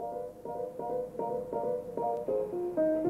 Thank you.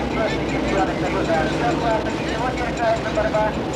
para vai.